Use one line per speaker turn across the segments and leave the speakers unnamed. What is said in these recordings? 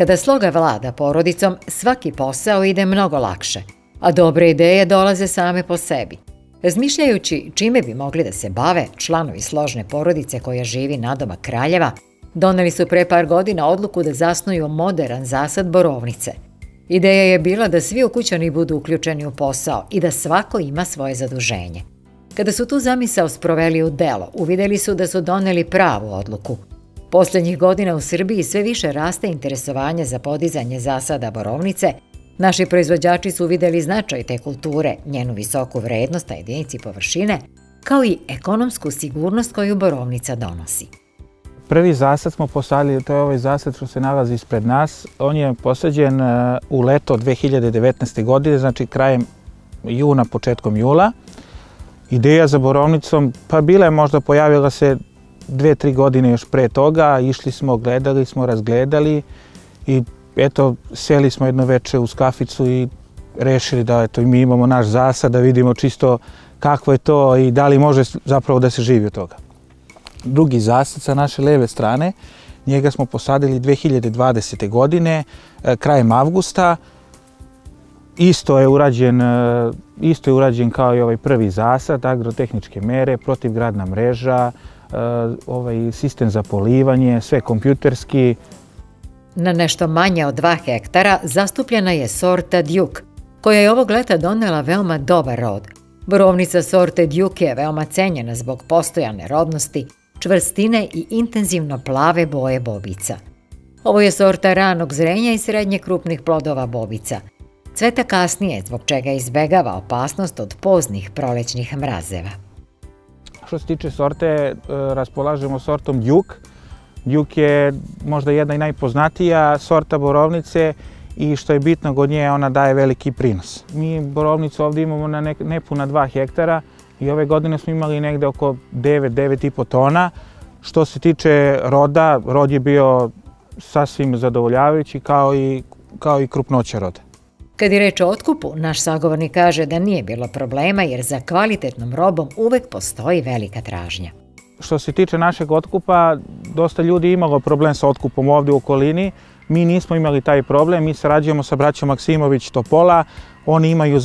kada sloga vlada porodicom, svaki posao ide mnogo lakše, a dobre ideje dolaze same po sebi. Razmišljajući čime bi mogli da se bave, članovi složne porodice koja živi nadoma Kraljeva, doneli su pre par godina odluku da zasnuju modern zasad borovnice. Ideja je bila da svi ukućani budu uključeni u posao i da svako ima svoje zaduženje. Kada su tu zamisao sproveli u delo, uvideli su da su doneli pravu odluku. Poslednjih godina u Srbiji sve više raste interesovanje za podizanje zasada borovnice, naši proizvođači su uvideli značaj te kulture, njenu visoku vrednost na jedinici površine, kao i ekonomsku sigurnost koju borovnica donosi.
Prvi zasad smo posadili, to je ovaj zasad što se nalazi ispred nas. On je posađen e, u leto 2019. godine, znači krajem juna, početkom jula. Ideja za borovnicom, pa bila je možda pojavila se dve, tri godine još pre toga, išli smo, gledali smo, razgledali i eto, seli smo jedno veče u skaficu i rešili da eto, mi imamo naš zasad, da vidimo čisto kako je to i da li može zapravo da se živi od toga. Drugi zasad sa naše leve strane, njega smo posadili 2020. godine, e, krajem avgusta, Isto je urađen, e, isto je urađen kao i ovaj prvi zasad, agrotehničke mere, protivgradna mreža, ovaj sistem za polivanje, sve kompjuterski.
Na nešto manje od 2 hektara zastupljena je sorta Duke, koja je ovog leta donela veoma dobar rod. Borovnica sorte Duke je veoma cenjena zbog postojane rodnosti, čvrstine i intenzivno plave boje bobica. Ovo je sorta ranog zrenja i srednje krupnih plodova bobica – Cveta kasnije, zbog čega izbegava opasnost od poznih prolećnih mrazeva.
Što se tiče sorte, e, raspolažemo sortom Duke. Duke je možda jedna i najpoznatija sorta borovnice i što je bitno kod nje, ona daje veliki prinos. Mi borovnicu ovdje imamo na nepuna 2 hektara i ove godine smo imali negde oko 9-9,5 tona. Što se tiče roda, rod je bio sasvim zadovoljavajući kao i, kao i krupnoća roda.
Kad je reč o otkupu, naš sagovornik kaže da nije bilo problema jer za kvalitetnom robom uvek postoji velika tražnja.
Što se tiče našeg otkupa, dosta ljudi imalo problem sa otkupom ovde u okolini. Mi nismo imali taj problem, mi sarađujemo sa braćom Maksimović Topola, oni imaju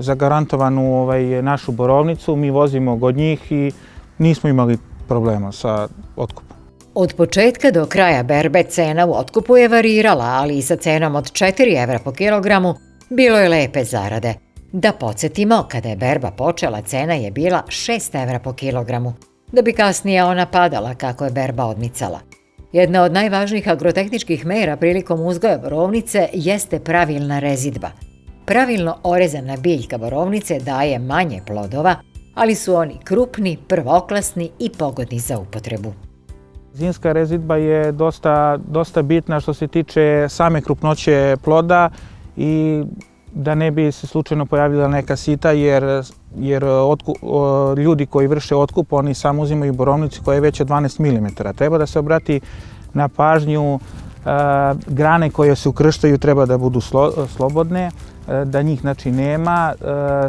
zagarantovanu ovaj, našu borovnicu, mi vozimo god njih i nismo imali problema sa otkupom.
Od početka do kraja berbe cena u otkupu je varirala, ali i sa cenom od 4 evra po kilogramu bilo je lepe zarade. Da podsjetimo, kada je berba počela, cena je bila 6 evra po kilogramu, da bi kasnije ona padala kako je berba odmicala. Jedna od najvažnijih agrotehničkih mera prilikom uzgoja borovnice jeste pravilna rezidba. Pravilno orezana biljka borovnice daje manje plodova, ali su oni krupni, prvoklasni i pogodni za upotrebu.
Zimska rezidba je dosta, dosta bitna što se tiče same krupnoće ploda i da ne bi se slučajno pojavila neka sita jer, jer ljudi koji vrše otkup oni samo uzimaju borovnicu koja je veća 12 mm. Treba da se obrati na pažnju grane koje se ukrštaju treba da budu slobodne, da njih znači nema.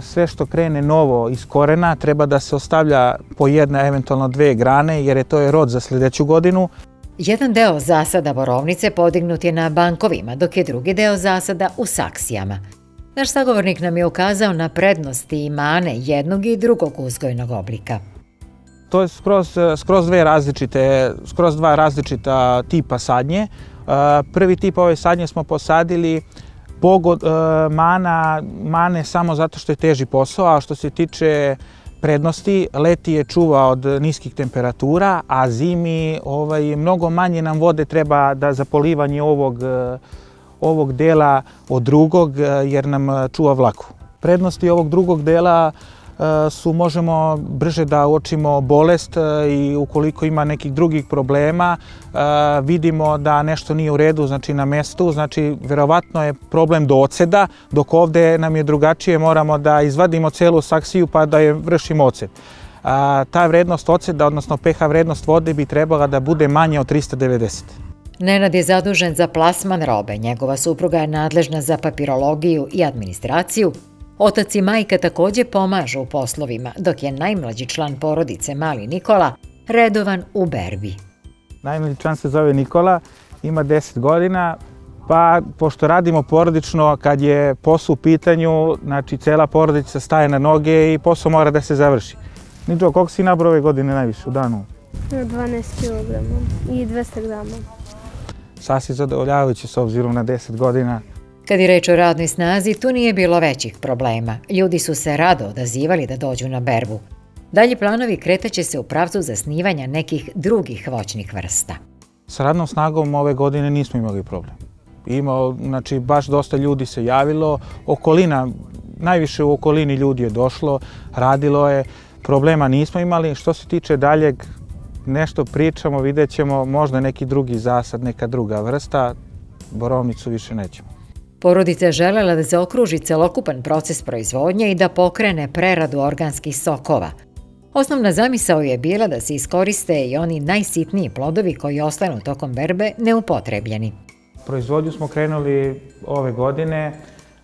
Sve što krene novo iz korena treba da se ostavlja po jedna, eventualno dve grane, jer je to je rod za sljedeću godinu.
Jedan deo zasada borovnice podignut je na bankovima, dok je drugi deo zasada u saksijama. Naš sagovornik nam je ukazao na prednosti i mane jednog i drugog uzgojnog oblika.
To je skroz, skroz dve različite, skroz dva različita tipa sadnje. Prvi tip ove sadnje smo posadili pogod, mana, mane samo zato što je teži posao, a što se tiče prednosti, leti je čuva od niskih temperatura, a zimi ovaj, mnogo manje nam vode treba da za polivanje ovog, ovog dela od drugog, jer nam čuva vlaku. Prednosti ovog drugog dela E, su možemo brže da uočimo bolest e, i ukoliko ima nekih drugih problema, e, vidimo da nešto nije u redu, znači na mestu, znači verovatno je problem do oceda, dok ovde nam je drugačije, moramo da izvadimo celu saksiju pa da je vršimo oced. Ta vrednost oceda, odnosno pH vrednost vode bi trebala da bude manje od 390.
Nenad je zadužen za plasman robe, njegova supruga je nadležna za papirologiju i administraciju, Otac i majka takođe pomažu u poslovima, dok je najmlađi član porodice, mali Nikola, redovan u berbi.
Najmlađi član se zove Nikola ima 10 godina, pa pošto radimo porodično, kad je posao u pitanju, znači cela porodica staje na noge i posao mora da se završi. Niđo, koliko si nabrao ove godine najviše u danu?
12 kg i 200 grama.
Sasvim zadovoljavajuće s obzirom na 10 godina.
Kad je reč o radnoj snazi, tu nije bilo većih problema. Ljudi su se rado odazivali da dođu na berbu. Dalji planovi kretaće se u pravcu zasnivanja nekih drugih voćnih vrsta.
Sa radnom snagom ove godine nismo imali problem. Imao, znači, baš dosta ljudi se javilo, okolina, najviše u okolini ljudi je došlo, radilo je, problema nismo imali. Što se tiče daljeg, nešto pričamo, vidjet ćemo, možda neki drugi zasad, neka druga vrsta, borovnicu više nećemo.
Porodica je želela da zaokruži celokupan proces proizvodnje i da pokrene preradu organskih sokova. Osnovna zamisao je bila da se iskoriste i oni najsitniji plodovi koji ostanu tokom berbe neupotrebljeni.
Proizvodnju smo krenuli ove godine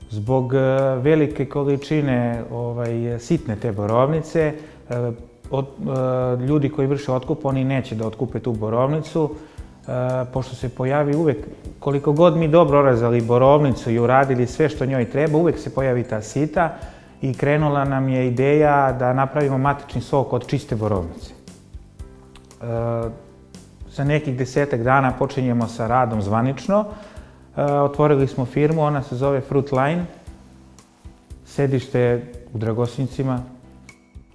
zbog e, velike količine ovaj, sitne te borovnice. E, e, ljudi koji vrše otkup, oni neće da otkupe tu borovnicu, pošto se pojavi uvek, koliko god mi dobro orazali borovnicu i uradili sve što njoj treba, uvek se pojavi ta sita i krenula nam je ideja da napravimo matični sok od čiste borovnice. Za nekih desetak dana počinjemo sa radom zvanično. E, otvorili smo firmu, ona se zove Fruitline. Sedište u Dragosincima.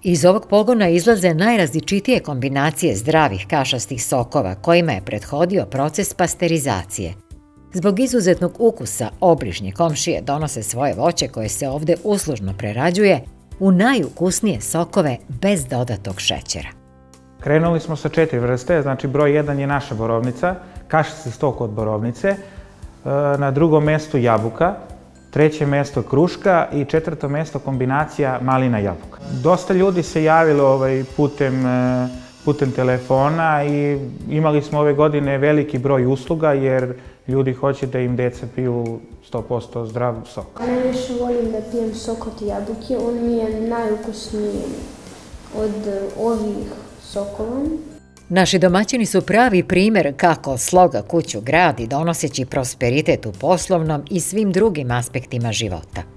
Iz ovog pogona izlaze najrazličitije kombinacije zdravih kašastih sokova kojima je prethodio proces pasterizacije. Zbog izuzetnog ukusa obližnje komšije donose svoje voće koje se ovde uslužno prerađuje u najukusnije sokove bez dodatog šećera.
Krenuli smo sa četiri vrste, znači broj jedan je naša borovnica, kaša se stok od borovnice, e, na drugom mestu jabuka, treće mesto kruška i četvrto mesto kombinacija malina jabuka. Dosta ljudi se javilo ovaj, putem, e, putem telefona i imali smo ove godine veliki broj usluga jer ljudi hoće da im deca piju 100% zdrav sok.
Najviše volim da pijem sok od jabuke, on mi je najukusniji od ovih sokovom.
Naši domaćini su pravi primer kako sloga kuću gradi donoseći prosperitet u poslovnom i svim drugim aspektima života.